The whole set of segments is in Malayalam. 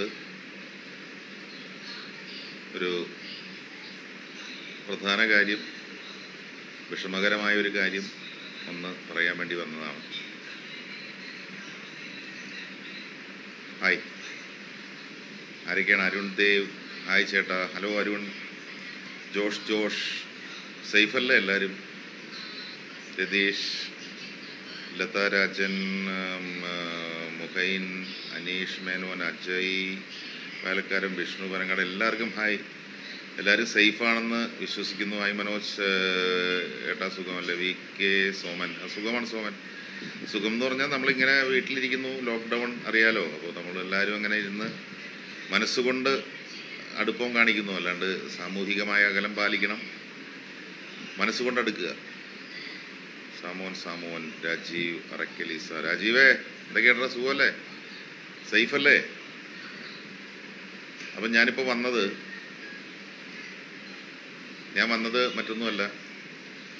വന്നിട്ട് ഒരു പ്രധാന കാര്യം വിഷമകരമായ ഒരു കാര്യം ഒന്ന് പറയാൻ വേണ്ടി വന്നതാണ്. ഹായ്. ആരൊക്കെയാണ് അരുൺ ദേവ്? ഹായ് ചേട്ടാ. ഹലോ അരുൺ. Josh Josh. സൈഫല്ലേ എല്ലാവരും രതീഷ് ലത രാജൻ ഉം, ആ, മുഹൈൻ അനീഷ് മേനോൻ അജയ് പാലക്കാരൻ വിഷ്ണു പനങ്ങാട് എല്ലാവർക്കും ഹായ്. എല്ലാവരും സേഫാണെന്ന് വിശ്വസിക്കുന്നു. ഹായ് മനോജ് ഏട്ടാ സുഖമല്ലേ? V K Soman. സുഖമാണ് സോമൻ. സുഖം എന്ന് പറഞ്ഞാൽ നമ്മളിങ്ങനെ വീട്ടിലിരിക്കുന്നു. ലോക്ക്ഡൗൺ അറിയാലോ. അപ്പോൾ നമ്മൾ എല്ലാവരും അങ്ങനെ ഇരുന്ന് മനസ്സുകൊണ്ട് അടുപ്പം കാണിക്കുന്നു. അല്ലാണ്ട് സാമൂഹികമായ അകലം പാലിക്കണം. മനസ്സുകൊണ്ട് അടുക്കുക. സാമോൻ സാമോൻ രാജീവ് അറക്കലീസ രാജീവേ എന്തൊക്കെയാണ്ടാ? സുഖമല്ലേ? സേഫ് അല്ലേ അപ്പം ഞാനിപ്പോൾ വന്നത് ഞാൻ വന്നത് മറ്റൊന്നുമല്ല.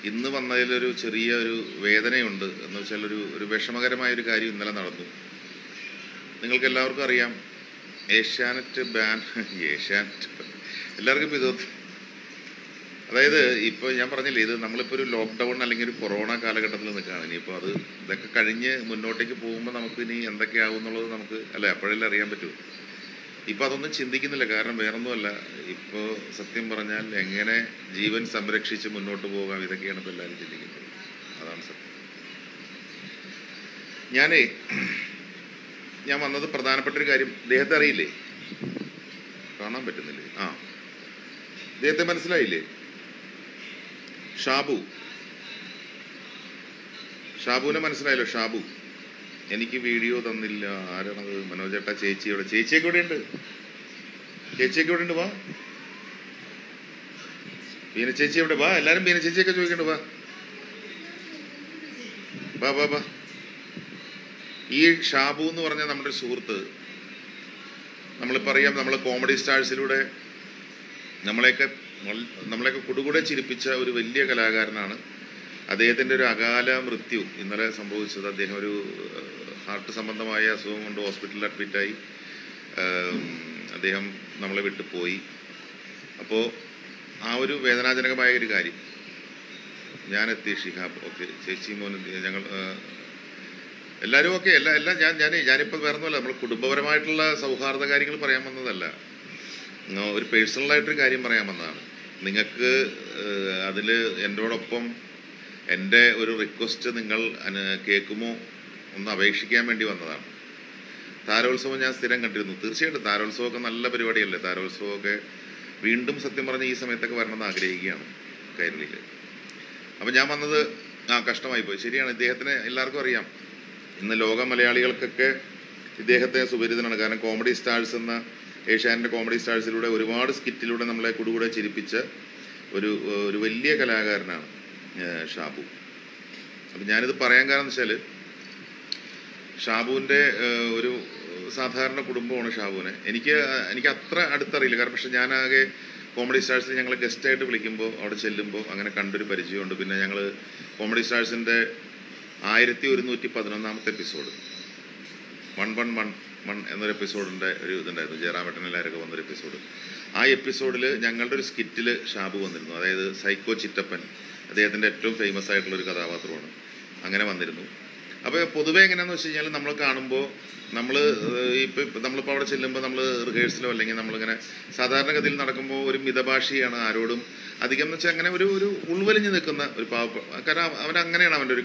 ഇന്ന് വന്നതിലൊരു ചെറിയ ഒരു വേദനയുണ്ട്. എന്ന് വെച്ചാൽ ഒരു ഒരു വിഷമകരമായ ഒരു കാര്യം ഇന്നലെ നടന്നു. നിങ്ങൾക്ക് എല്ലാവർക്കും അറിയാം ഏഷ്യാനെറ്റ് ബാൻ ഏഷ്യാനെറ്റ് എല്ലാവർക്കും ഇപ്പോൾ ഇത് അതായത് ഇപ്പോൾ ഞാൻ പറഞ്ഞില്ലേ ഇത് നമ്മളിപ്പോൾ ഒരു ലോക്ക്ഡൗൺ അല്ലെങ്കിൽ ഒരു കൊറോണ കാലഘട്ടത്തിൽ നിൽക്കുകയാണ്. ഇനിയിപ്പോൾ അത് ഇതൊക്കെ കഴിഞ്ഞ് മുന്നോട്ടേക്ക് പോകുമ്പോൾ നമുക്ക് ഇനി എന്തൊക്കെയാവും എന്നുള്ളത് നമുക്ക് അല്ലേ അപ്പോഴല്ലേ അറിയാൻ പറ്റൂ. ഇപ്പോൾ അതൊന്നും ചിന്തിക്കുന്നില്ല. കാരണം വേറൊന്നുമല്ല. ഇപ്പോൾ സത്യം പറഞ്ഞാൽ എങ്ങനെ ജീവൻ സംരക്ഷിച്ച് മുന്നോട്ട് പോകാം ഇതൊക്കെയാണ് ഇപ്പോൾ എല്ലാവരും ചിന്തിക്കുന്നത്. അതാണ് സത്യം. ഞാനേ ഞാൻ വന്നത് പ്രധാനപ്പെട്ട ഒരു കാര്യം ഇദ്ദേഹത്തെ അറിയില്ലേ? കാണാൻ പറ്റുന്നില്ലേ? ആ. ഇദ്ദേഹത്തെ മനസ്സിലായില്ലേ? ഷാബു. ഷാബുവിനെ മനസ്സിലായല്ലോ ഷാബു. എനിക്ക് വീഡിയോ തന്നില്ല. ആരാണത്? മനോജേട്ട ചേച്ചി ഇവിടെ. ചേച്ചിയൊക്കെ ഇവിടെ ഉണ്ട്. ചേച്ചിയൊക്കെ ഇവിടെ ഉണ്ട് വാ. ബീന ചേച്ചി എവിടെ വാ. എല്ലാരും ബീന ചേച്ചിയൊക്കെ ചോദിക്കണ്ട് വാ. വാ വാ വാ. ഈ ഷാബു എന്ന് പറഞ്ഞ നമ്മുടെ ഒരു സുഹൃത്ത് നമ്മളിപ്പോൾ അറിയാം നമ്മൾ കോമഡി സ്റ്റാഴ്സിലൂടെ നമ്മളെയൊക്കെ നമ്മളെയൊക്കെ കുടുകൂടെ ചിരിപ്പിച്ച ഒരു വലിയ കലാകാരനാണ് അദ്ദേഹത്തിന്റെ ഒരു അകാല മൃത്യു. ഇന്നലെ സംഭവിച്ചത് അദ്ദേഹം ഒരു ഹാർട്ട് സംബന്ധമായ അസുഖം കൊണ്ട് ഹോസ്പിറ്റലിൽ അഡ്മിറ്റായി അദ്ദേഹം നമ്മളെ വിട്ടു പോയി. അപ്പോൾ ആ ഒരു വേദനാജനകമായ ഒരു കാര്യം. ഞാൻ എത്തി ഷിഹാബ് ഓക്കെ ചേച്ചി മോൻ ഞങ്ങൾ എല്ലാവരും ഓക്കെ എല്ലാ എല്ലാം ഞാൻ ഞാൻ ഞാനിപ്പോൾ വേറൊന്നുമല്ല. നമ്മൾ കുടുംബപരമായിട്ടുള്ള സൗഹാർദ്ദ കാര്യങ്ങൾ പറയാൻ വന്നതല്ല. ഒരു പേഴ്സണൽ പേഴ്സണലായിട്ടൊരു കാര്യം പറയാൻ വന്നതാണ്. നിങ്ങൾക്ക് അതിൽ എന്നോടൊപ്പം എന്റെ ഒരു റിക്വസ്റ്റ് നിങ്ങൾ കേൾക്കുമോ ഒന്ന് അപേക്ഷിക്കാൻ വേണ്ടി വന്നതാണ്. താരോത്സവം ഞാൻ സ്ഥിരം കണ്ടിരുന്നു. തീർച്ചയായിട്ടും താരോത്സവമൊക്കെ നല്ല പരിപാടിയല്ലേ? താരോത്സവമൊക്കെ വീണ്ടും സത്യം പറഞ്ഞ ഈ സമയത്തൊക്കെ വരണമെന്ന് ആഗ്രഹിക്കുകയാണ് കൈരളിയിൽ അപ്പം ഞാൻ വന്നത് ആ കഷ്ടമായി പോയി. ശരിയാണ് ഇദ്ദേഹത്തിന് എല്ലാവർക്കും അറിയാം. ഇന്ന് ലോക മലയാളികൾക്കൊക്കെ ഇദ്ദേഹത്തെ സുപരിതനാണ് കാരണം കോമഡി സ്റ്റാഴ്സ് എന്ന ഏഷ്യാനെറ്റ് കോമഡി സ്റ്റാഴ്സിലൂടെ ഒരുപാട് സ്കിറ്റിലൂടെ നമ്മളെ കൂടുകൂടെ ചിരിപ്പിച്ച ഒരു ഒരു വലിയ കലാകാരനാണ് ഷാബു. അപ്പം ഞാനിത് പറയാൻ കാരണം വെച്ചാൽ ഷാബുവിന്റെ ഒരു സാധാരണ കുടുംബമാണ് ഷാബുവിനെ. എനിക്ക് എനിക്ക് അത്ര അടുത്തറിയില്ല. കാരണം പക്ഷെ ഞാനാകെ കോമഡി സ്റ്റാഴ്സിൽ ഞങ്ങൾ ഗസ്റ്റായിട്ട് വിളിക്കുമ്പോൾ അവിടെ ചെല്ലുമ്പോൾ അങ്ങനെ കണ്ടൊരു പരിചയമുണ്ട്. പിന്നെ ഞങ്ങൾ കോമഡി സ്റ്റാഴ്സിന്റെ ആയിരത്തി ഒരുന്നൂറ്റി പതിനൊന്നാമത്തെ episode one one one one എന്നൊരു എപ്പിസോഡിന്റെ ഒരു ഇതുണ്ടായിരുന്നു. ജയറാമേട്ടൻ എല്ലാവരൊക്കെ വന്നൊരു എപ്പിസോഡ്. ആ എപ്പിസോഡിൽ ഞങ്ങളുടെ ഒരു സ്കിറ്റിൽ ഷാബു വന്നിരുന്നു. അതായത് സൈക്കോ ചിറ്റപ്പൻ അദ്ദേഹത്തിന്റെ ഏറ്റവും ഫേമസ് ആയിട്ടുള്ള ഒരു കഥാപാത്രമാണ്. അങ്ങനെ വന്നിരുന്നു. അപ്പോൾ പൊതുവേ എങ്ങനെയാന്ന് വെച്ച് കഴിഞ്ഞാൽ നമ്മൾ കാണുമ്പോൾ നമ്മൾ ഇപ്പം നമ്മളിപ്പോൾ അവിടെ ചെല്ലുമ്പോൾ നമ്മൾ റിഹേഴ്സലോ അല്ലെങ്കിൽ നമ്മളിങ്ങനെ സാധാരണഗതിയിൽ നടക്കുമ്പോൾ ഒരു മിതഭാഷിയാണ് ആരോടും അധികം എന്ന് വെച്ചാൽ അങ്ങനെ ഒരു ഒരു ഉൾവലിഞ്ഞ് നിൽക്കുന്ന ഒരു പാവ കാരണം അവൻ അങ്ങനെയാണ് അവന്റെ ഒരു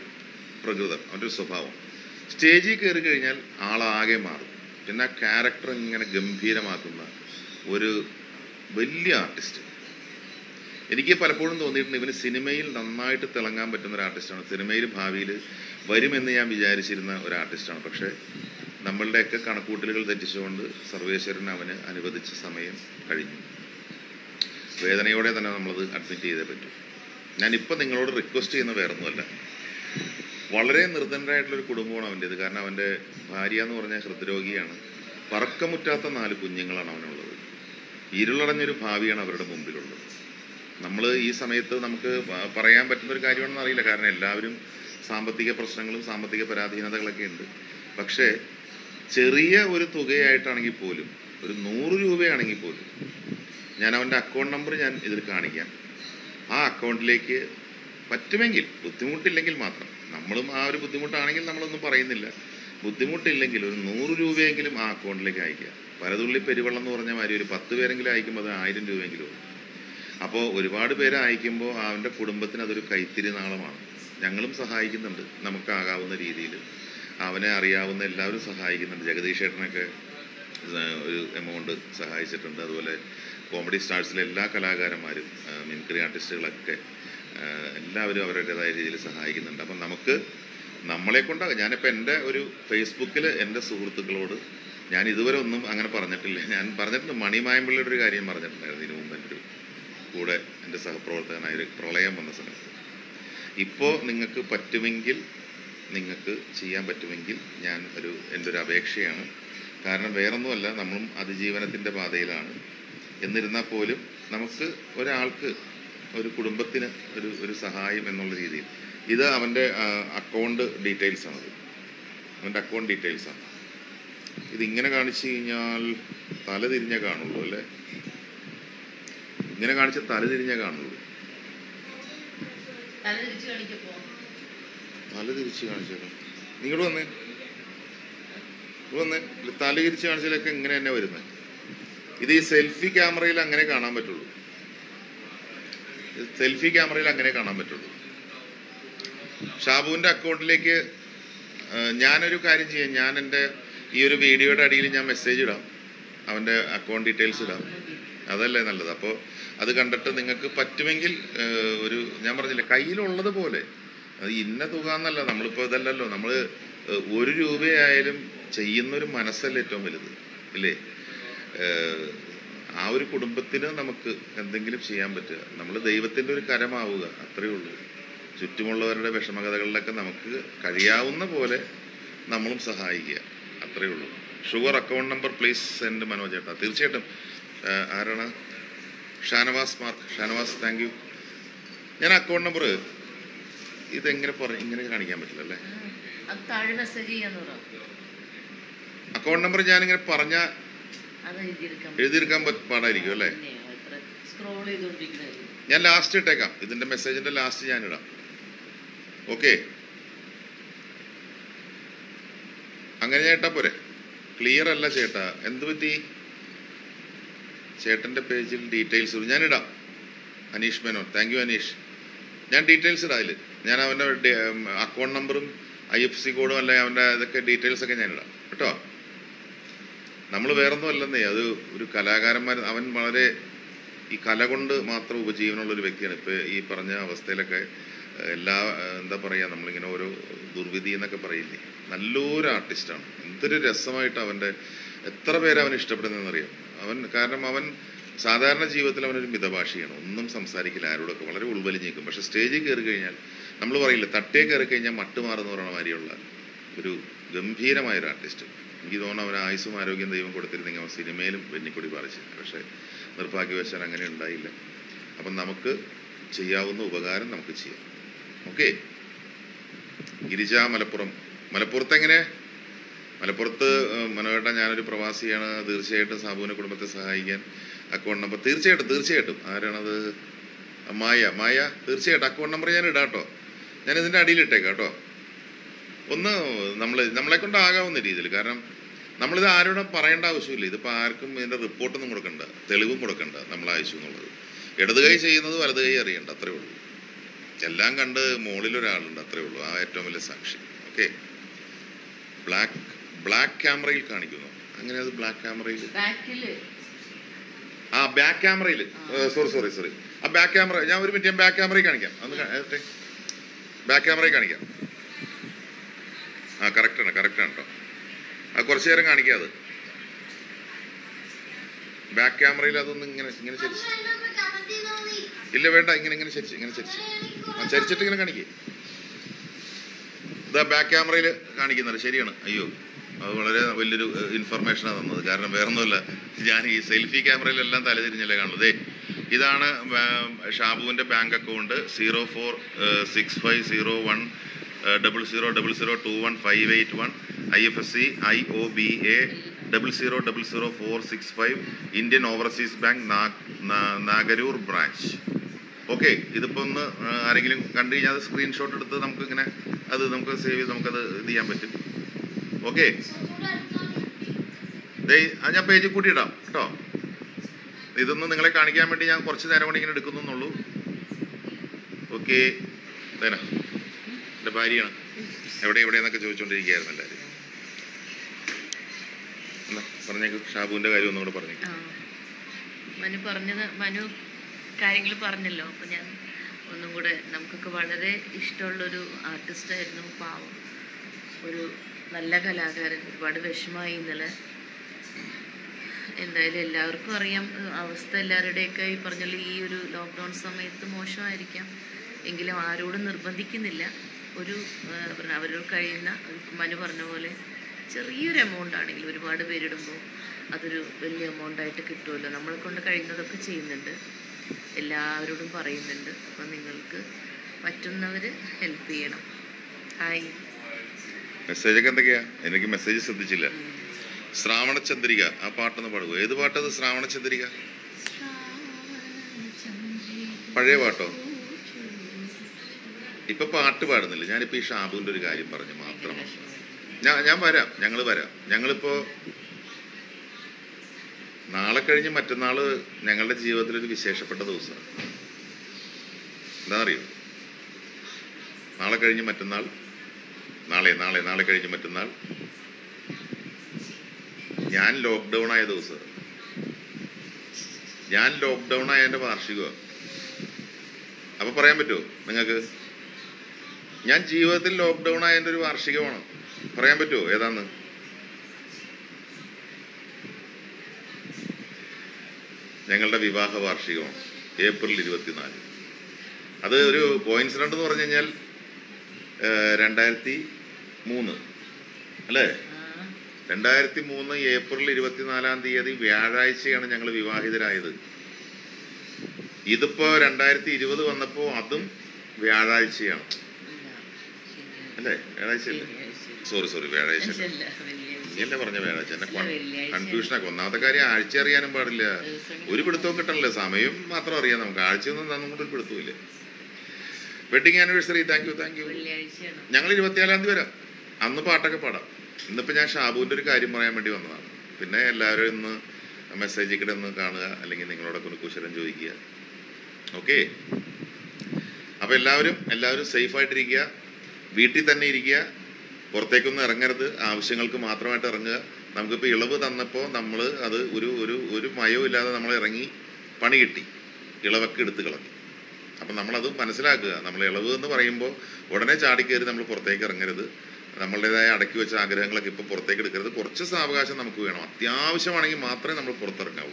പ്രകൃതം അവന്റെ ഒരു സ്വഭാവം. സ്റ്റേജിൽ കയറി കഴിഞ്ഞാൽ ആളാകെ മാറും. പിന്നെ ആ ക്യാരക്ടർ ഇങ്ങനെ ഗംഭീരമാക്കുന്ന ഒരു വലിയ ആർട്ടിസ്റ്റ് എനിക്ക് പലപ്പോഴും തോന്നിയിട്ടുണ്ട് ഇവന് സിനിമയിൽ നന്നായിട്ട് തിളങ്ങാൻ പറ്റുന്ന ഒരു ആർട്ടിസ്റ്റാണ് സിനിമയിൽ ഭാവിയിൽ വരുമെന്ന് ഞാൻ വിചാരിച്ചിരുന്ന ഒരു ആർട്ടിസ്റ്റാണ് പക്ഷേ നമ്മളുടെയൊക്കെ കണക്കൂട്ടലുകൾ തെറ്റിച്ചുകൊണ്ട് സർവേശ്വരൻ അവന് അനുവദിച്ച സമയം കഴിഞ്ഞു. വേദനയോടെ തന്നെ നമ്മളത് അഡ്മിറ്റ് ചെയ്തേ പറ്റും. ഞാനിപ്പോൾ നിങ്ങളോട് റിക്വസ്റ്റ് ചെയ്യുന്ന വേറൊന്നുമല്ല. വളരെ നിർധനരായിട്ടുള്ളൊരു കുടുംബമാണ് അവന്റേത് കാരണം അവന്റെ ഭാര്യ എന്ന് പറഞ്ഞാൽ ഹൃദ്രോഗിയാണ്. പറക്കമുറ്റാത്ത നാല് കുഞ്ഞുങ്ങളാണ് അവനുള്ളത്. ഇരുളടഞ്ഞൊരു ഭാവിയാണ് അവരുടെ മുമ്പിലുള്ളത്. നമ്മൾ ഈ സമയത്ത് നമുക്ക് പറയാൻ പറ്റുന്ന ഒരു കാര്യമാണെന്ന് അറിയില്ല. കാരണം എല്ലാവരും സാമ്പത്തിക പ്രശ്നങ്ങളും സാമ്പത്തിക പരാധീനതകളൊക്കെ ഉണ്ട്. പക്ഷേ ചെറിയ ഒരു തുകയായിട്ടാണെങ്കിൽ പോലും ഒരു നൂറ് രൂപയാണെങ്കിൽ പോലും ഞാൻ അവന്റെ അക്കൗണ്ട് നമ്പർ ഞാൻ ഇതിൽ കാണിക്കാം. ആ അക്കൗണ്ടിലേക്ക് പറ്റുമെങ്കിൽ ബുദ്ധിമുട്ടില്ലെങ്കിൽ മാത്രം. നമ്മളും ആ ഒരു ബുദ്ധിമുട്ടാണെങ്കിൽ നമ്മളൊന്നും പറയുന്നില്ല. ബുദ്ധിമുട്ടില്ലെങ്കിൽ ഒരു നൂറ് രൂപയെങ്കിലും ആ അക്കൗണ്ടിലേക്ക് അയക്കുക പലതുള്ളി പെരുവെള്ളം എന്ന് പറഞ്ഞ മാതിരി ഒരു പത്ത് പേരെങ്കിലും അയക്കുമ്പോൾ അത് ആയിരം രൂപയെങ്കിലും. അപ്പോൾ ഒരുപാട് പേര് അയക്കുമ്പോൾ അവന്റെ കുടുംബത്തിന് അതൊരു കൈത്തിരി നാളമാണ് ഞങ്ങളും സഹായിക്കുന്നുണ്ട്. നമുക്കാകാവുന്ന രീതിയിൽ. അവനെ അറിയാവുന്ന എല്ലാവരും സഹായിക്കുന്നുണ്ട്. ജഗദീഷ് ഏട്ടനൊക്കെ ഒരു എമൗണ്ട് സഹായിച്ചിട്ടുണ്ട്. അതുപോലെ കോമഡി സ്റ്റാർസിലെ എല്ലാ കലാകാരന്മാരും മിൻക്രി ആർട്ടിസ്റ്റുകളൊക്കെ എല്ലാവരും അവരുടേതായ രീതിയിൽ സഹായിക്കുന്നുണ്ട്. അപ്പം നമുക്ക് നമ്മളെ കൊണ്ടാകും ഞാനിപ്പോൾ എന്റെ ഒരു ഫേസ്ബുക്കിൽ എന്റെ സുഹൃത്തുക്കളോട് ഞാൻ ഇതുവരെ ഒന്നും അങ്ങനെ പറഞ്ഞിട്ടില്ല. ഞാൻ പറഞ്ഞിട്ടുണ്ട് മണിമായമ്പിള്ളിയുടെ ഒരു കാര്യം പറഞ്ഞിട്ടുണ്ടായിരുന്നു ഇതിനു മുമ്പ് എന്റെ ഒരു കൂടെ എന്റെ സഹപ്രവർത്തകനായ ഒരു പ്രളയം വന്ന സമയത്ത്. ഇപ്പോൾ നിങ്ങൾക്ക് പറ്റുമെങ്കിൽ നിങ്ങൾക്ക് ചെയ്യാൻ പറ്റുമെങ്കിൽ ഞാൻ ഒരു എന്റെ ഒരു അപേക്ഷയാണ്. കാരണം വേറൊന്നുമല്ല നമ്മളും അതിജീവനത്തിന്റെ പാതയിലാണ്. എന്നിരുന്നാൽ പോലും നമുക്ക് ഒരാൾക്ക് ഒരു കുടുംബത്തിന് ഒരു ഒരു സഹായം എന്നുള്ള രീതിയിൽ. ഇത് അവന്റെ അക്കൗണ്ട് ഡീറ്റെയിൽസ് ആണത് അവന്റെ അക്കൗണ്ട് ഡീറ്റെയിൽസ് ആണ്. ഇതിങ്ങനെ കാണിച്ചു കഴിഞ്ഞാൽ തല തിരിഞ്ഞേ കാണുള്ളൂ അല്ലേ? ഇങ്ങനെ കാണിച്ച തല തിരിഞ്ഞേ കാണുള്ളൂ. തല തിരിച്ചു കാണിച്ചേക്കാം. നിങ്ങോട്ട് വന്നേ. വന്നേ. ഇല്ല, തല തിരിച്ച് കാണിച്ചാലൊക്കെ ഇങ്ങനെ തന്നെ വരുന്നത് ഇത് ഈ സെൽഫി ക്യാമറയിൽ അങ്ങനെ കാണാൻ പറ്റുള്ളൂ. സെൽഫി ക്യാമറയിൽ അങ്ങനെ കാണാൻ പറ്റുള്ളൂ. ഷാബുവിന്റെ അക്കൗണ്ടിലേക്ക് ഞാനൊരു കാര്യം ചെയ്യാം. ഞാൻ എന്റെ ഈ ഒരു വീഡിയോയുടെ അടിയിൽ ഞാൻ മെസ്സേജ് ഇടാം. അവന്റെ അക്കൗണ്ട് ഡീറ്റെയിൽസ് ഇടാം. അതല്ലേ നല്ലത്. അപ്പോൾ അത് കണ്ടിട്ട് നിങ്ങൾക്ക് പറ്റുമെങ്കിൽ ഒരു ഞാൻ പറഞ്ഞില്ലേ കയ്യിലുള്ളത് പോലെ. അത് ഇന്ന തുക എന്നല്ല നമ്മളിപ്പോൾ ഇതല്ലല്ലോ. നമ്മൾ ഒരു രൂപയായാലും ചെയ്യുന്നൊരു മനസ്സല്ലേ ഏറ്റവും വലുത്. ഇല്ലേ? ആ ഒരു കുടുംബത്തിന് നമുക്ക് എന്തെങ്കിലും ചെയ്യാൻ പറ്റുക. നമ്മൾ ദൈവത്തിന്റെ ഒരു കരമാവുക അത്രയേ ഉള്ളൂ. ചുറ്റുമുള്ളവരുടെ വിഷമകഥകളിലൊക്കെ നമുക്ക് കഴിയാവുന്ന പോലെ നമ്മളും സഹായിക്കുക അത്രയേ ഉള്ളൂ. Sugar account number please send Manoj ചേട്ടാ തീർച്ചയായിട്ടും ആരാണ്? Shanavas Mark Shanavas thank you ഞാൻ അക്കൗണ്ട് നമ്പർ ഇതെങ്ങനെ പറ ഇങ്ങനെ കാണിക്കാൻ പറ്റില്ല അല്ലേ? അക്കൗണ്ട് നമ്പർ ഞാനിങ്ങനെ പറഞ്ഞ എഴുതിയെടുക്കാൻ പാടായിരിക്കും അല്ലേ? ഞാൻ ലാസ്റ്റ് ഇട്ടേക്കാം. ഇതിന്റെ മെസ്സേജിന്റെ ലാസ്റ്റ് ഞാൻ ഇടാം. ഓക്കെ അങ്ങനെ ചേട്ടാ പോരെ. ക്ലിയർ അല്ല ചേട്ടാ. എന്ത് പറ്റി? ചേട്ടന്റെ പേജിൽ ഡീറ്റെയിൽസ് ഞാൻ ഇടാം. Aneesh Menon. Thank you Aneesh. ഞാൻ ഡീറ്റെയിൽസ് ഇടാം അതിൽ ഞാൻ അവന്റെ അക്കൗണ്ട് നമ്പറും ഐ എഫ് സി കോഡും അല്ലെങ്കിൽ അവന്റെ ഇതൊക്കെ ഡീറ്റെയിൽസ് ഒക്കെ ഞാൻ ഇടാം. കേട്ടോ? നമ്മൾ വേറൊന്നും അല്ലെന്നേ അത് ഒരു കലാകാരന്മാർ അവൻ വളരെ ഈ കല കൊണ്ട് മാത്രം ഉപജീവനമുള്ള ഒരു വ്യക്തിയാണ്. ഇപ്പൊ ഈ പറഞ്ഞ അവസ്ഥയിലൊക്കെ എല്ലാ എന്താ പറയാ നമ്മളിങ്ങനെ ഓരോ ദുർവിധി എന്നൊക്കെ പറയില്ലേ? നല്ലൊരു ആർട്ടിസ്റ്റാണ്. എന്തൊരു രസമായിട്ട് അവന്റെ എത്ര പേര് അവൻ ഇഷ്ടപ്പെടുന്നതെന്നറിയാം? അവൻ കാരണം അവൻ സാധാരണ ജീവിതത്തിൽ അവനൊരു മിതഭാഷയാണ്. ഒന്നും സംസാരിക്കില്ല ആരോടൊക്കെ വളരെ ഉൾവലിഞ്ഞേക്കും പക്ഷെ സ്റ്റേജിൽ കയറി കഴിഞ്ഞാൽ നമ്മൾ പറയില്ല തട്ടേ കയറി കഴിഞ്ഞാൽ മട്ടുമാറുന്ന പറയുന്ന മാതിരിയുള്ള ഒരു ഗംഭീരമായ ഒരു ആർട്ടിസ്റ്റ്. എനിക്ക് തോന്നുന്നു അവന് ആയുസും ആരോഗ്യം ദൈവം കൊടുത്തിരുന്നെങ്കിൽ അവൻ സിനിമയിലും വെന്നിക്കൊടി പറിച്ചു. പക്ഷേ നിർഭാഗ്യവശാൽ അങ്ങനെ ഉണ്ടായില്ല. അപ്പം നമുക്ക് ചെയ്യാവുന്ന ഉപകാരം നമുക്ക് ചെയ്യാം. ഓക്കെ? ഗിരിജ മലപ്പുറം. മലപ്പുറത്ത് എങ്ങനെ? മലപ്പുറത്ത് മനോഹേട്ട ഞാനൊരു പ്രവാസിയാണ്. തീർച്ചയായിട്ടും സാബുവിനെ കുടുംബത്തെ സഹായിക്കാൻ അക്കൗണ്ട് നമ്പർ തീർച്ചയായിട്ടും തീർച്ചയായിട്ടും. ആരാണത്? മായ. മായ തീർച്ചയായിട്ടും അക്കൗണ്ട് നമ്പർ ഞാൻ ഇടാം കേട്ടോ. ഞാൻ ഇതിന്റെ അടിയിൽ ഇട്ടേക്കാം കേട്ടോ. ഒന്ന് നമ്മൾ നമ്മളെ കൊണ്ട് ആകാവുന്ന രീതിയിൽ. കാരണം നമ്മളിത് ആരോടും പറയേണ്ട ആവശ്യമില്ല. ഇതിപ്പോൾ ആർക്കും ഇതിന്റെ റിപ്പോർട്ടൊന്നും കൊടുക്കണ്ട. തെളിവും കൊടുക്കണ്ട നമ്മൾ ആവശ്യം എന്നുള്ളത്. ഇടത് കൈ ചെയ്യുന്നത് വലത് കൈ അറിയണ്ട. അത്രേ ഉള്ളൂ. എല്ലാം കണ്ട് മുകളിലൊരാളുണ്ട് അത്രേ ഉള്ളൂ. ആ ഏറ്റവും വലിയ സാക്ഷി. ഓക്കെ? ബ്ലാക്ക് ബ്ലാക്ക് ക്യാമറയിൽ കാണിക്കുന്നു. അങ്ങനെ അത് ബ്ലാക്ക് ക്യാമറയിൽ. ആ ബാക്ക് ക്യാമറയിൽ. Sorry sorry sorry. ആ ബാക്ക് ക്യാമറ. ഞാൻ ഒരു മിനിറ്റ് ബാക്ക് ക്യാമറയിൽ കാണിക്കാം. അന്ന് ബാക്ക് ക്യാമറയിൽ കാണിക്കാം. ആ കറക്റ്റാണ് കറക്റ്റാണ് കേട്ടോ അത് കുറച്ചു നേരം കാണിക്കാം അത്. ബാക്ക് ക്യാമറയിൽ അതൊന്നും ഇങ്ങനെ ഇങ്ങനെ ചരിച്ച് ഇല്ല വേണ്ട ഇങ്ങനെ ഇങ്ങനെ ചരിച്ച് ഇങ്ങനെ ചരിച്ച് ആ ചരിച്ചിട്ട് ഇങ്ങനെ കാണിക്കേ. ഇതാ ബാക്ക് ക്യാമറയിൽ കാണിക്കുന്നത് ശരിയാണ്. അയ്യോ അത് വളരെ വലിയൊരു ഇൻഫർമേഷനാണ് തന്നത്. കാരണം വേറൊന്നുമല്ല. ഞാൻ ഈ സെൽഫി ക്യാമറയിലെല്ലാം തലതിരിഞ്ഞല്ലേ കാണുന്നത്. ഇതാണ് ഷാബുവിന്റെ bank account zero four six five zero one double zero double zero two one five eight one I F S C I O B A double zero double zero four six five Indian Overseas Bank Nagaroor branch okay ഇതിപ്പോൾ ഒന്ന് ആരെങ്കിലും കണ്ടു കഴിഞ്ഞാൽ അത് സ്ക്രീൻഷോട്ട് എടുത്ത് നമുക്ക് ഇങ്ങനെ അത് നമുക്ക് സേവ് ചെയ്ത് നമുക്കത് ഇത് ചെയ്യാൻ പറ്റും. ഓക്കെ ഞാൻ പേജിൽ കൂട്ടിയിടാം കേട്ടോ? ഇതൊന്ന് നിങ്ങളെ കാണിക്കാൻ വേണ്ടി ഞാൻ കുറച്ച് നേരം കൊണ്ട് ഇങ്ങനെ എടുക്കുന്നു എന്നുള്ളൂ. ഓക്കെ തേന എന്റെ ഭാര്യയാണ്. എവിടെ എവിടെയെന്നൊക്കെ ചോദിച്ചുകൊണ്ടിരിക്കുകയായിരുന്നു എല്ലാവരും. പറഞ്ഞേക്ക് ഷാബുവിന്റെ കാര്യം ഒന്നുകൂടെ മനു പറഞ്ഞത് മനു കാര്യങ്ങൾ പറഞ്ഞല്ലോ അപ്പം ഞാൻ ഒന്നും കൂടെ നമുക്കൊക്കെ വളരെ ഇഷ്ടമുള്ളൊരു ആർട്ടിസ്റ്റായിരുന്നു പാവം. ഒരു നല്ല കലാകാരൻ ഒരുപാട് വിഷമായി ഇന്നലെ. എന്തായാലും എല്ലാവർക്കും അറിയാം അവസ്ഥ എല്ലാവരുടെയൊക്കെ ഈ പറഞ്ഞ ഈ ഒരു ലോക്ക്ഡൗൺ സമയത്ത് മോശമായിരിക്കാം. എങ്കിലും ആരോടും നിർബന്ധിക്കുന്നില്ല. ഒരു അവർ കഴിയുന്ന മനു പറഞ്ഞ പോലെ ചെറിയൊരു എമൗണ്ട് ആണെങ്കിലും ഒരുപാട് പേരിടുമ്പോൾ അതൊരു വലിയ എമൗണ്ട് ആയിട്ട് കിട്ടുമല്ലോ. നമ്മളെ കൊണ്ട് കഴിയുന്നതൊക്കെ ചെയ്യുന്നുണ്ട്. എല്ലാവരോടും പറയുന്നുണ്ട്. അപ്പം നിങ്ങൾക്ക് പറ്റുന്നവർ ഹെൽപ്പ് ചെയ്യണം. ഹായ് മെസ്സേജൊക്കെ എന്തൊക്കെയാ? എനിക്ക് മെസ്സേജ് ശ്രദ്ധിച്ചില്ല. ശ്രാവണ ചന്ദ്രിക. ആ പാട്ടൊന്ന് പാടുക ഏത് പാട്ടത് ശ്രാവണ ചന്ദ്രിക? പഴയ പാട്ടോ? ഇപ്പൊ പാട്ട് പാടുന്നില്ല. ഞാനിപ്പോ ഈ ഷാബുവിന്റെ ഒരു കാര്യം പറഞ്ഞു മാത്രമാണ് ഞാൻ ഞാൻ വരാം. ഞങ്ങൾ വരാം. ഞങ്ങളിപ്പോ നാളെ കഴിഞ്ഞ് മറ്റന്നാൾ ഞങ്ങളുടെ ജീവിതത്തിൽ ഒരു വിശേഷപ്പെട്ട ദിവസമാണ് എന്താണെന്നറിയോ? നാളെ കഴിഞ്ഞ് മറ്റന്നാൾ നാളെ നാളെ നാളെ കഴിഞ്ഞ് മറ്റന്നാൾ. ഞാൻ ലോക്ക്ഡൗൺ ആയ ദിവസം. ഞാൻ ലോക്ക്ഡൗൺ ആയതിന്റെ വാർഷികമാണ് അപ്പൊ പറയാൻ പറ്റുമോ നിങ്ങൾക്ക്? ഞാൻ ജീവിതത്തിൽ ലോക്ക്ഡൗൺ ആയതിന്റെ ഒരു വാർഷികമാണ്? പറയാൻ പറ്റുമോ? ഏതാന്ന്? ഞങ്ങളുടെ വിവാഹ വാർഷികമാണ് ഏപ്രിൽ ഇരുപത്തിനാല്. അത് ഒരു കോയിൻസിഡന്റ് എന്ന് പറഞ്ഞു കഴിഞ്ഞാൽ രണ്ടായിരത്തി മൂന്ന്. അല്ലേ? രണ്ടായിരത്തി മൂന്ന് ഏപ്രിൽ ഇരുപത്തിനാലാം തീയതി വ്യാഴാഴ്ചയാണ് ഞങ്ങൾ വിവാഹിതരായത്. ഇതിപ്പോ രണ്ടായിരത്തി ഇരുപത് വന്നപ്പോ അതും വ്യാഴാഴ്ചയാണ്. അല്ലേ? വ്യാഴാഴ്ച സോറി സോറി വ്യാഴാഴ്ച നീയല്ലേ പറഞ്ഞ വ്യാഴാഴ്ച? എന്നെ അല്ല, ഒന്നാമത്തെ കാര്യം ആഴ്ച അറിയാനും പാടില്ല. ഒരു പിടുത്തവും കിട്ടണല്ലോ. സമയം മാത്രം അറിയാം നമുക്ക്. ആഴ്ചയൊന്നും കൊണ്ട് ഒരു പിടുത്തമില്ല wedding anniversary thank you thank you ഞങ്ങൾ ഇരുപത്തിനാലാം തീയതി വരാം. അന്ന് പാട്ടൊക്കെ പാടാം. ഇന്നിപ്പോൾ ഞാൻ ഷാബുവിന്റെ ഒരു കാര്യം പറയാൻ വേണ്ടി വന്നതാണ്. പിന്നെ എല്ലാവരും ഇന്ന് മെസ്സേജ് ഒന്ന് കാണുക. അല്ലെങ്കിൽ നിങ്ങളോടൊക്കെ ഒന്ന് കുശലം ചോദിക്കുക. ഓക്കെ അപ്പോൾ എല്ലാവരും എല്ലാവരും സേഫായിട്ടിരിക്കുക വീട്ടിൽ തന്നെ ഇരിക്കുക പുറത്തേക്കൊന്നും ഇറങ്ങരുത് ആവശ്യങ്ങൾക്ക് മാത്രമായിട്ട് ഇറങ്ങുക. നമുക്കിപ്പോൾ ഇളവ് തന്നപ്പോൾ നമ്മൾ അത് ഒരു ഒരു ഒരു മയവും ഇല്ലാതെ നമ്മൾ ഇറങ്ങി പണി കിട്ടി ഇളവൊക്കെ എടുത്തു കളഞ്ഞു. അപ്പം നമ്മളത് മനസ്സിലാക്കുക. നമ്മൾ ഇളവ് എന്ന് പറയുമ്പോൾ ഉടനെ ചാടിക്കയറി നമ്മൾ പുറത്തേക്ക് ഇറങ്ങരുത്. നമ്മളുടേതായ അടക്കി വെച്ച ആഗ്രഹങ്ങളൊക്കെ ഇപ്പോൾ പുറത്തേക്ക് എടുക്കരുത്. കുറച്ച് സാവകാശം നമുക്ക് വേണം. അത്യാവശ്യമാണെങ്കിൽ മാത്രമേ നമ്മൾ പുറത്തിറങ്ങാവൂ.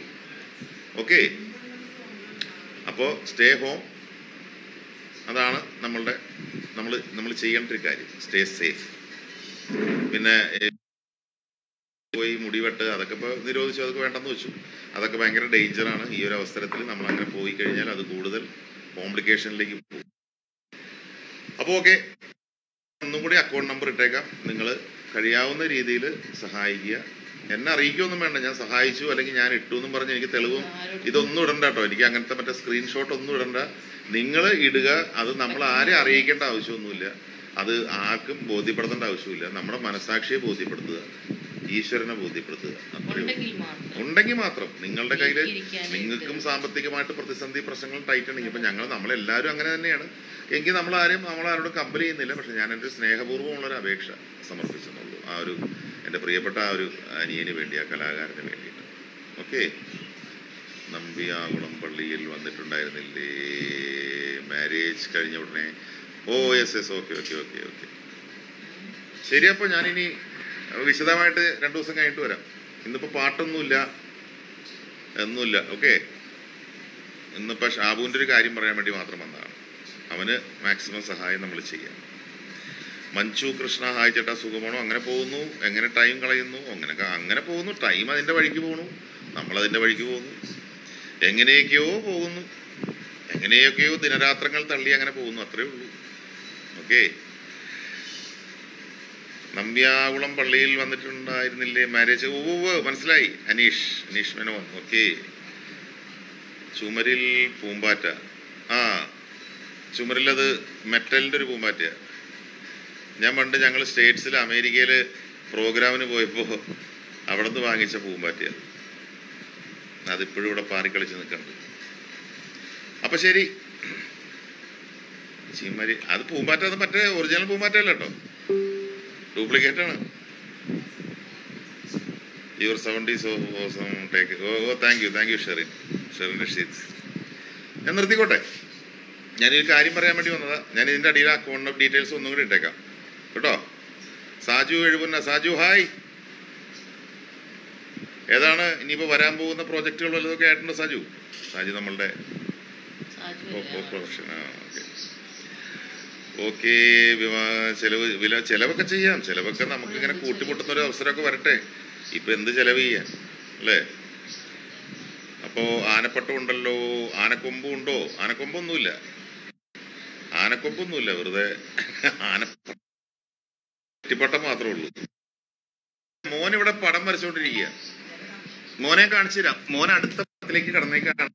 ഓക്കെ? അപ്പോൾ സ്റ്റേ ഹോം. അതാണ് നമ്മളുടെ നമ്മൾ നമ്മൾ ചെയ്യേണ്ട ഒരു കാര്യം സ്റ്റേ സേഫ് പിന്നെ പോയി മുടിവെട്ട് അതൊക്കെ ഇപ്പോൾ നിരോധിച്ചു അതൊക്കെ വേണ്ടെന്ന് വെച്ചു. അതൊക്കെ ഭയങ്കര ഡേഞ്ചറാണ്. ഈ ഒരു അവസരത്തിൽ നമ്മൾ അങ്ങനെ പോയി കഴിഞ്ഞാൽ അത് കൂടുതൽ കോംപ്ലിക്കേഷനിലേക്ക് പോകും. അപ്പോൾ ഓക്കെ. ഒന്നും കൂടി അക്കൗണ്ട് നമ്പർ ഇട്ടേക്കാം. നിങ്ങൾ കഴിയാവുന്ന രീതിയിൽ സഹായിക്കുക. എന്നെ അറിയിക്കൊന്നും വേണ്ട. ഞാൻ സഹായിച്ചു അല്ലെങ്കിൽ ഞാൻ ഇട്ടു എന്നും പറഞ്ഞ് എനിക്ക് തെളിവും ഇതൊന്നും ഇടണ്ട കേട്ടോ. എനിക്ക് അങ്ങനത്തെ മറ്റേ സ്ക്രീൻഷോട്ട് ഒന്നും ഇടണ്ട. നിങ്ങൾ ഇടുക അത് നമ്മൾ ആരെ അറിയിക്കേണ്ട ആവശ്യമൊന്നുമില്ല. അത് ആർക്കും ബോധ്യപ്പെടുത്തേണ്ട ആവശ്യമില്ല. നമ്മുടെ മനസാക്ഷിയെ ബോധ്യപ്പെടുത്തുക. ഈശ്വരനെ ബോധ്യപ്പെടുത്തുക. ഉണ്ടെങ്കിൽ മാത്രം. നിങ്ങളുടെ കയ്യിൽ നിങ്ങൾക്കും സാമ്പത്തികമായിട്ട് പ്രതിസന്ധി പ്രശ്നങ്ങൾ ടൈറ്റ് ഉണ്ടെങ്കിൽ ഇപ്പം ഞങ്ങൾ നമ്മളെല്ലാവരും അങ്ങനെ തന്നെയാണ്. എങ്കിൽ നമ്മൾ ആരും നമ്മളാരോടും കമ്പൽ ചെയ്യുന്നില്ല. പക്ഷെ ഞാൻ എന്റെ സ്നേഹപൂർവമുള്ളൊരു അപേക്ഷ സമർപ്പിച്ചെന്നുള്ളൂ ആ ഒരു എന്റെ പ്രിയപ്പെട്ട ആ ഒരു അനിയന് വേണ്ടി ആ കലാകാരന് വേണ്ടിയിട്ട്. ഓക്കെ? നമ്പിയാകുളം പള്ളിയിൽ വന്നിട്ടുണ്ടായിരുന്നില്ലേ? മാരേജ് കഴിഞ്ഞ ഉടനെ. ഓ yes yes okay okay okay okay. ശരി അപ്പോൾ ഞാനിനി വിശദമായിട്ട് രണ്ടു ദിവസം കഴിഞ്ഞിട്ട് വരാം. ഇന്നിപ്പോ പാട്ടൊന്നുമില്ല. ഒന്നുമില്ല. ഓക്കെ ഇന്നിപ്പോ ഷാബുവിന്റെ ഒരു കാര്യം പറയാൻ വേണ്ടി മാത്രം വന്നതാണ്. അവന് മാക്സിമം സഹായം നമ്മൾ ചെയ്യാം. മഞ്ജു കൃഷ്ണ ഹായ് ചേട്ടാ സുഖമാണോ? അങ്ങനെ പോകുന്നു. എങ്ങനെ ടൈം കളയുന്നു? അങ്ങനെ അങ്ങനെ പോകുന്നു. ടൈം അതിന്റെ വഴിക്ക് പോകണു അതിന്റെ വഴിക്ക് പോകുന്നു. എങ്ങനെയൊക്കെയോ പോകുന്നു. എങ്ങനെയൊക്കെയോ ദിനരാത്രങ്ങൾ തള്ളി അങ്ങനെ പോകുന്നു. അത്രേ ഉള്ളൂ. ഓക്കെ നമ്പ്യാകുളം പള്ളിയിൽ വന്നിട്ടുണ്ടായിരുന്നില്ലേ മാരേജ് ഓ മനസ്സിലായി. അനീഷ് അനീഷ് മേനോൻ. ഓക്കെ. ചുമരിൽ പൂമ്പാറ്റ. ആ ചുമരിൽ അത് മെറ്റലിന്റെ ഒരു പൂമ്പാറ്റയാണ് ഞാൻ പണ്ട് ഞങ്ങൾ സ്റ്റേറ്റ്സിൽ അമേരിക്കയിൽ പ്രോഗ്രാമിന് പോയപ്പോൾ അവിടെ നിന്ന് വാങ്ങിച്ച പൂമ്പാറ്റയാണ് അതിപ്പോഴും ഇവിടെ പാറിക്കളിച്ച് നിൽക്കുന്നുണ്ട് അപ്പൊ ശരി. ചീമരി അത് പൂമ്പാറ്റ അത് മറ്റേ ഒറിജിനൽ പൂമ്പാറ്റ അല്ല ഡ്യൂപ്ലിക്കേറ്റ് ആണ്. Your seventy so take oh oh thank you thank you Sherin Sherin Rasheed ഞാൻ നിർത്തിക്കോട്ടെ. ഞാൻ ഈ കാര്യം പറയാൻ വേണ്ടി വന്നതാ. ഞാൻ ഇതിന്റെ അടിയിൽ അക്കൗണ്ട് ഡീറ്റെയിൽസ് ഒന്നും കൂടി ഇട്ടേക്കാം. കേട്ടോ? സാജു എഴുപുന്ന സാജു ഹായ്. ഏതാണ്? ഇനിയിപ്പോൾ വരാൻ പോകുന്ന പ്രോജക്റ്റുകൾ വല്ലതൊക്കെ ആയിട്ടുണ്ടോ സാജു? സാജു നമ്മളുടെ പ്രൊഫഷൻ ആ. ഓക്കെ ചെലവ് വില ചെലവൊക്കെ ചെയ്യാം. ചെലവൊക്കെ നമുക്ക് ഇങ്ങനെ കൂട്ടിമുട്ടുന്ന ഒരു അവസരമൊക്കെ വരട്ടെ. ഇപ്പൊ എന്ത് ചെലവ് ചെയ്യാൻ അല്ലേ? അപ്പോ ആനപ്പട്ടം ഉണ്ടല്ലോ ആനക്കൊമ്പും ഉണ്ടോ? ആനക്കൊമ്പൊന്നുമില്ല. ആനക്കൊമ്പൊന്നുമില്ല വെറുതെ ആനപ്പട്ടം പട്ടം മാത്രമേ ഉള്ളൂ. മോൻ ഇവിടെ പടം വരച്ചോണ്ടിരിക്കുക മോനെ കാണിച്ചു തരാം മോൻ അടുത്ത പടത്തിലേക്ക് കടന്നേക്കാണ്.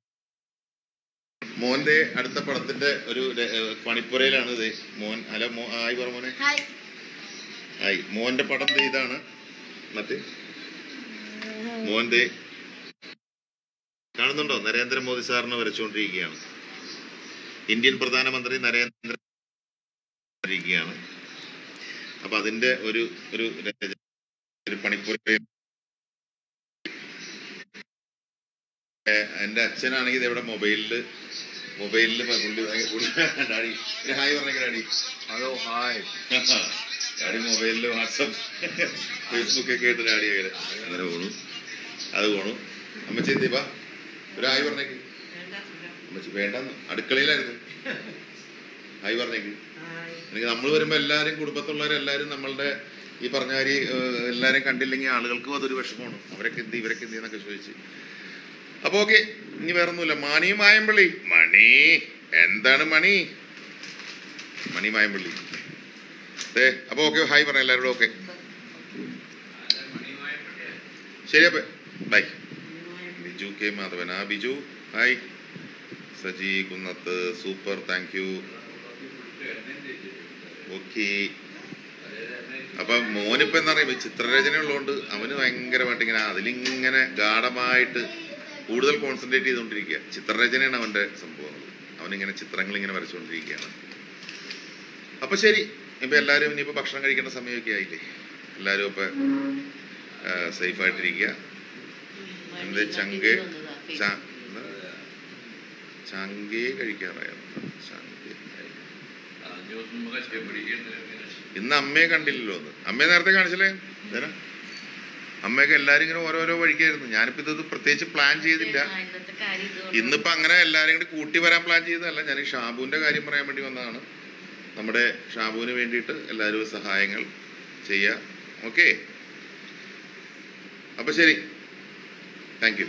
മോന്റെ അടുത്ത പടത്തിന്റെ ഒരു പണിപ്പുരയിലാണ് ഇത്. മോൻ ഹലോ മോ ആയി പറ മോനെ. ആയി. മോന്റെ പടം ഇതാണ്. മറ്റേ. മോന്റെ കാണുന്നുണ്ടോ? നരേന്ദ്രമോദി സാറിനെ വരച്ചുകൊണ്ടിരിക്കുകയാണ്. ഇന്ത്യൻ പ്രധാനമന്ത്രി നരേന്ദ്ര ഇരിക്കുകയാണ് അപ്പൊ അതിന്റെ ഒരു ഒരു ഒരു പണിപ്പുര അച്ഛനാണെങ്കിൽ ഇവിടെ മൊബൈലിൽ പുള്ളി പുള്ളി ഡാഡി ഹായ് പറഞ്ഞ ഡാഡി. Hello hi. ഡാഡി മൊബൈലിൽ വാട്സപ്പ് ഫേസ്ബുക്ക് ഒക്കെ ആയിട്ട് ഡാഡി അങ്ങനെ അങ്ങനെ പോണു. അത് പോണു. അമ്മച്ചി എന്തിപ്പാ ഒരു ഹായ് പറഞ്ഞേക്ക്. അമ്മച്ചി വേണ്ടെന്ന്. അടുക്കളയിലായിരുന്നു. ഹായ് പറഞ്ഞേക്ക്. എനിക്ക് നമ്മൾ വരുമ്പോൾ എല്ലാവരും കുടുംബത്തുള്ളവരെല്ലാവരും നമ്മളുടെ ഈ പറഞ്ഞ കാര്യം എല്ലാവരും കണ്ടില്ലെങ്കിൽ ആളുകൾക്കും അതൊരു വിഷമമാണ്. അവരൊക്കെ എന്ത് ഇവരൊക്കെ എന്ത് എന്നൊക്കെ ചോദിച്ച്. അപ്പൊ ഓക്കെ ഇനി വേറൊന്നുമില്ല. മണി മായമ്പള്ളി മണി. എന്താണ് മണി? മണി മായമ്പള്ളി ഏ അപ്പൊ ഓക്കെ ഹായ് പറഞ്ഞ എല്ലാവരോടും ഓക്കെ. ശരി അപ്പൊ ബൈ. ബിജു കെ മാധവൻ. ആ Biju hi. Saji Kunnath super thank you. Okay. അപ്പൊ മോനിപ്പോ എന്താ പറയുക ചിത്രരചന ഉള്ളതുകൊണ്ട് അവന് ഭയങ്കരമായിട്ട് ഇങ്ങനെ അതിലിങ്ങനെ ഗാഠമായിട്ട് കൂടുതൽ കോൺസെൻട്രേറ്റ് ചെയ്തുകൊണ്ടിരിക്കുക. ചിത്രരചനയാണ് അവന്റെ സംഭവം. അവനിങ്ങനെ ചിത്രങ്ങൾ ഇങ്ങനെ വരച്ചുകൊണ്ടിരിക്കുകയാണ്. അപ്പൊ ശരി. ഇപ്പൊ എല്ലാവരും ഇനിയിപ്പോ ഭക്ഷണം കഴിക്കേണ്ട സമയമൊക്കെ ആയില്ലേ? എല്ലാരും ഇപ്പൊ സേഫ് ആയിട്ടിരിക്കുക ചങ്ക്? ചങ്കേ ചങ്കേ ഇന്ന് അമ്മയെ കണ്ടില്ലല്ലോ ഒന്ന് അമ്മയെ നേരത്തെ കാണിച്ചില്ലേ? അമ്മയൊക്കെ എല്ലാരും ഇങ്ങനെ ഓരോരോ വഴിക്കായിരുന്നു. ഞാനിപ്പോ ഇത് പ്രത്യേകിച്ച് പ്ലാൻ ചെയ്തില്ല. ഇന്നിപ്പോ അങ്ങനെ എല്ലാരും കൂടി കൂട്ടി വരാൻ പ്ലാൻ ചെയ്തതല്ല. ഞാൻ ഈ ഷാബുവിന്റെ കാര്യം പറയാൻ വേണ്ടി വന്നതാണ്. നമ്മുടെ ഷാബുവിന് വേണ്ടിയിട്ട് എല്ലാവരും സഹായങ്ങൾ ചെയ്യാം. ഓക്കെ അപ്പൊ ശരി. Thank you